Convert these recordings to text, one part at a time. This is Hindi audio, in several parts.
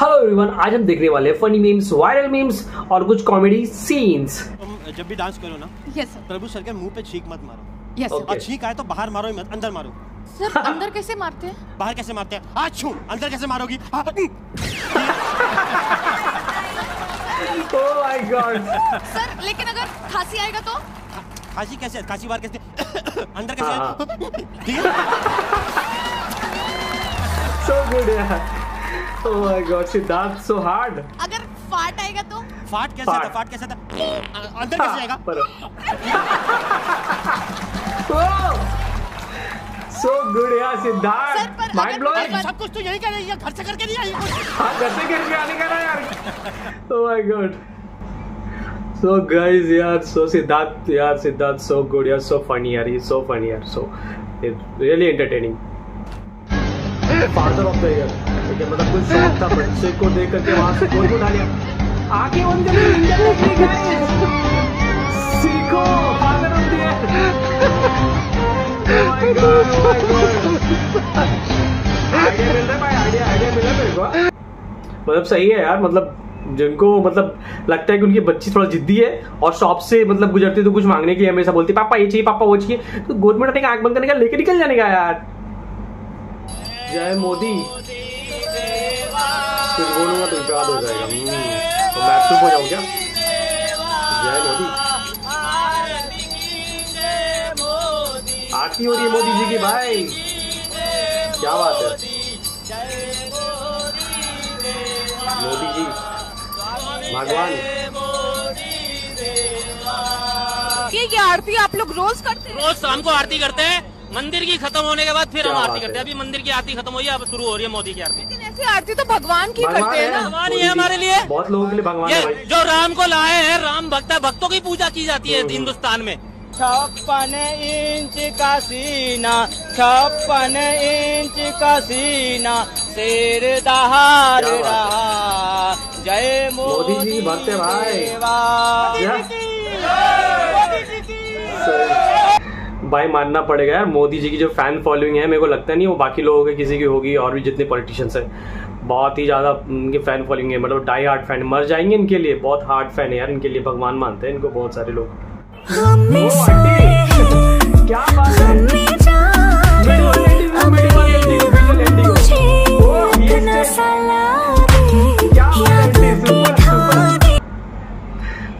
हेलो एवरीवन आज हम देखने वाले फनी मीम्स वायरल मीम्स और कुछ कॉमेडी सीन्स तुम जब भी डांस करो ना यस सर प्रभु सर के मुँह पे छींक मत मारो। यस सर और छींक आए तो बाहर मारो ही मत अंदर मारो। सर अंदर कैसे मारते हैं? बाहर कैसे मारते हैं? आज छू अंदर कैसे मारोगी? आ, ओह माय गॉड सर लेकिन अगर खांसी आएगा तो? खांसी कैसे खांसी बाहर कैसे? अंदर कैसे हाँ, ठीक है? सो गुड यार ओह my god Siddharth so hard अगर फाट आएगा तो? फाट कैसे फाट। आता फाट कैसे आता अंदर कैसे आएगा पर सो गुड यार सिद्धार्थ माइंड ब्लोइंग सब कुछ तो यही कर रही है घर से करके नहीं आई कुछ। हाँ घर से करके आने का ना यार। Oh my god so guys यार सो सिद्धार्थ यार सिद्धार्थ सो गुड यार सो फनी यार ही सो फनी यार so really entertaining father of the year ठीक मतलब कुछ शौक था बच्चे को देख करके वहाँ से गोल उठा लिया। आगे बंद कर इंटरनेट की गाइस सीखो father of the year Oh oh है मतलब सही है यार मतलब जिनको मतलब लगता है कि उनकी बच्ची थोड़ा जिद्दी है और शॉप से मतलब गुजरती तो कुछ मांगने के लिए हमेशा बोलती पापा ये चाहिए पापा वो चाहिए। तो गोद में उठाने का आँख बंद करने का लेके निकल जाने का यार। जय मोदी। कुछ बोलूँगा तो याद हो जाएगा। हम्म, तो मैं चुप हो जाऊँ क्या? जय मोदी। आरती हो रही है मोदी जी की भाई। क्या बात है। मोदी जी भगवान। ये ये आरती आप लोग रोज करते हैं? रोज शाम को आरती करते हैं। मंदिर की खत्म होने के बाद फिर हम आरती करते हैं। है। अभी मंदिर की आरती खत्म हुई है अब शुरू हो रही है मोदी की आरती। ऐसी आरती तो भगवान की करते हैं ना। भगवान ही है हमारे लिए। बहुत लोगों के लिए भगवान है ये जो राम को लाए हैं राम भक्त है भक्तों की पूजा की जाती है हम्म। हिंदुस्तान में। छप्पन इंच का सीना छप्पन इंच का सीना शेर है? रहा जय मोदी जी भक्त भाई देवा। या? भाई मानना पड़ेगा यार। मोदी जी की जो फ़ैन फॉलोइंग है मेरे को लगता नहीं वो बाकी लोगों के किसी की होगी और भी जितने पॉलिटिशियंस हैं। बहुत ही ज़्यादा उनके फ़ैन फॉलोइंग है मतलब डाई हार्ड फ़ैन मर जाएँगे इनके लिए बहुत हार्ड फ़ैन है यार इनके लिए भगवान मानते हैं इनको बहुत सारे लोग। क्या बात है? हो, हो, हो। है,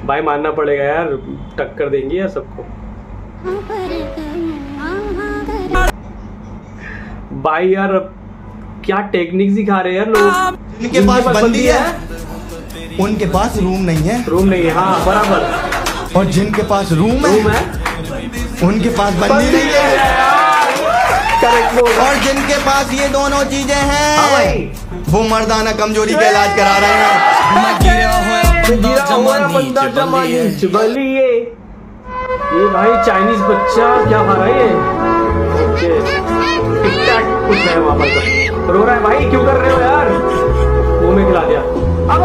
भाई मानना पड़ेगा यार टक्कर देंगे यार सबको। भाई यार क्या टेक्निक सिखा रहे हैं यार लोग जिनके पास बंदी है उनके पास रूम नहीं है रूम नहीं है हाँ बराबर और जिनके पास रूम रूम है है उनके पास बंदी नहीं है और जिनके पास ये दोनों चीज़ें हाँ हैं वो मर्दाना कमज़ोरी का इलाज करा रहे हैं ये भाई चाइनीज़ बच्चा क्या खा रहा है ये कुछ है वहाँ पर रो रहा है भाई क्यों कर रहे हो यार? मुँह में खिला दिया। अब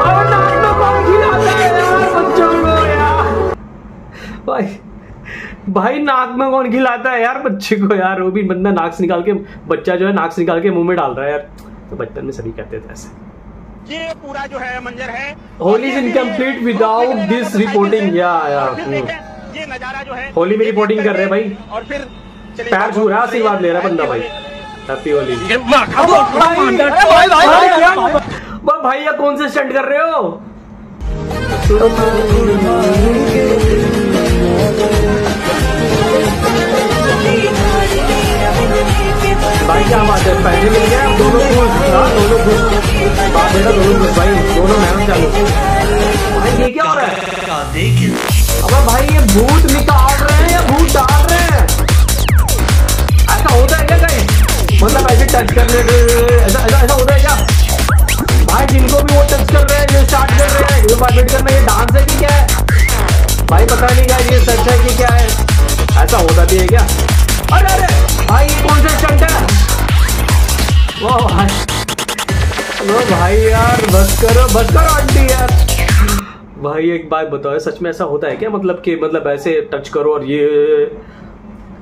अब नाक में कौन खिलाता है यार? बच्चों को यार। भाई भाई नाक में कौन खिलाता है यार बच्चे को यार? वो भी बंदा नाक से निकाल के बच्चा जो है नाक से निकाल के मुँह में डाल रहा है यार। तो बचपन में सभी कहते थे ऐसे। ये पूरा जो है मंजर है। Holi is incomplete without this reporting या या फिर देखें ये नज़ारा जो है होली में रिपोर्टिंग कर रहे हैं भाई। और फिर पैर छू रहा है आशीर्वाद ले रहा है बंदा भाई। हैप्पी होली। भाई भाई ये कौन से स्टंट कर रहे हो? भाई क्या बात है? पैसे मिल गए दोनों खुश। हाँ दोनों खुश। बाप बेटा दोनों खुश भाई। दोनों मेहनत चालू। भाई ये क्या हो रहा है? अबे भाई ये भूत निकाल टच करने ऐसा ऐसा ऐसा होता है क्या? भाई, जिनको भी वो टच कर रहे हैं स्टार्ट कर रहे हैं। ये करना ये डांस है कि क्या है? भाई, पता नहीं क्या ये सच है कि क्या है। ऐसा होता भी है क्या? अरे अरे, भाई ये कौन सा स्टंट है? भाई। वो भाई यार, बस करो बस करो आंटी यार। भाई, एक बात बताओ, सच में ऐसा होता है क्या? मतलब कि मतलब ऐसे टच करो और ये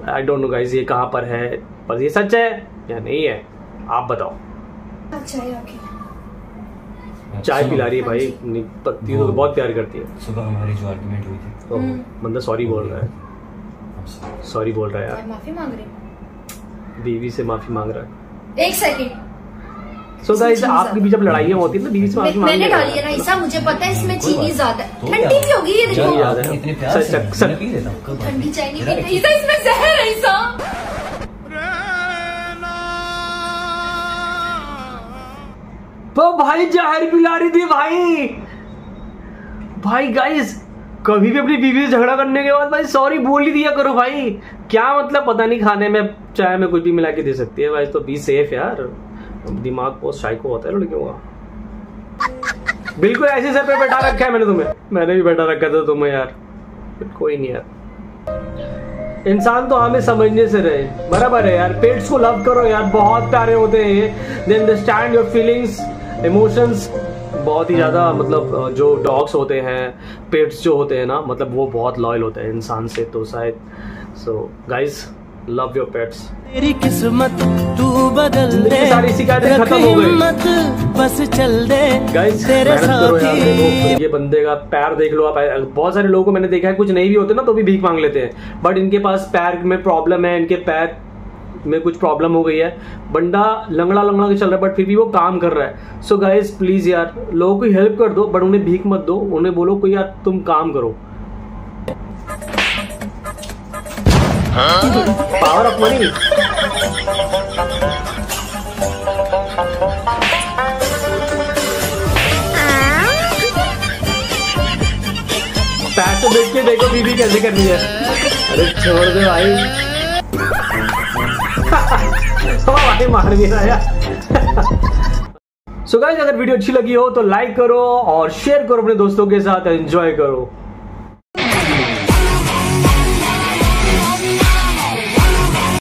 आई डोंट नो गाइस ये कहाँ पर है? पर ये सच है या नहीं है? आप बताओ। अच्छा है चाय पिला रही है भाई। नहीं, पत्ती तो बहुत प्यार करती है। सुबह हमारी जो आर्गुमेंट हुई थी। तो बंदा सॉरी बोल रहा है। सॉरी बोल रहा है यार। माफ़ी मांग रही हूँ। बीवी से माफ़ी मांग रहा है। एक सेकंड सो गाइस आपके बीच जब लड़ाइयाँ होती है ना बीवी से मैंने डाली है। ना ईसा मुझे पता है इसमें चीनी ज़्यादा है। ठंडी भी होगी ये देखो। पी ठंडी चाय नहीं पीते। ईसा इसमें जहर है ईसा। तो भाई जहर पिला रही थी भाई। भाई गाइस कभी भी अपनी बीवी से झगड़ा करने के बाद भाई सॉरी बोल ही दिया करो भाई। क्या मतलब पता नहीं खाने में चाय में कुछ भी मिला के दे सकती है भाई तो बी सेफ़ यार। दिमाग बहुत साइको होता है लड़कियों का। बिल्कुल ऐसे सर पे बैठा रखा है मैंने तुम्हें। मैंने भी बैठा रखा था तुम्हें यार। कोई नहीं यार। इंसान तो हमें समझने से रहे। बराबर है यार। पेट्स को लव करो यार। बहुत प्यारे होते हैं ये। They understand your feelings emotions बहुत ही ज़्यादा मतलब जो डॉग्स होते हैं पेट्स जो होते हैं ना मतलब वो बहुत लॉयल होते हैं इंसान से तो शायद। So guys love your pets तेरी किस्मत तू बदल दे। सारी शिकायतें खत्म हो गई। हिम्मत बस चल दे। गाइस तेरे साथी। देखो ये बंदे का पैर देख लो आप। बहुत सारे लोगों को मैंने देखा है कुछ नहीं भी होते ना तो भी भीख मांग लेते हैं। बट इनके पास पैर में प्रॉब्लम है इनके पैर में कुछ प्रॉब्लम हो गई है। बंदा लंगड़ा लंगड़ा के चल रहा है बट फिर भी वो काम कर रहा है। सो गाइस प्लीज़ यार लोगों को हेल्प कर दो बट उन्हें भीख मत दो। उन्हें बोलो कोई यार तुम काम करो। पावर ऑफ़ मनी पैसे देख के देखो बीबी कैसे करनी है। अरे छोड़ दे भाई। ओ भाई मार रहा यार। सो गाइस अगर वीडियो अच्छी लगी हो तो लाइक करो और शेयर करो अपने दोस्तों के साथ एंजॉय करो।